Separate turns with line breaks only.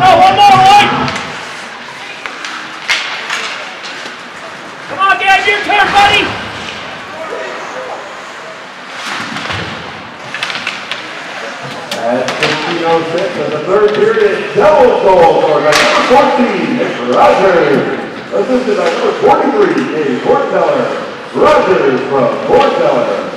Oh, one more, right? Come on, Dad, you care, buddy.
At 15.06 of the third period, double goal for the number 14, Rogers. Assisted by number 43, Dave Horteller. Rogers from Horteller.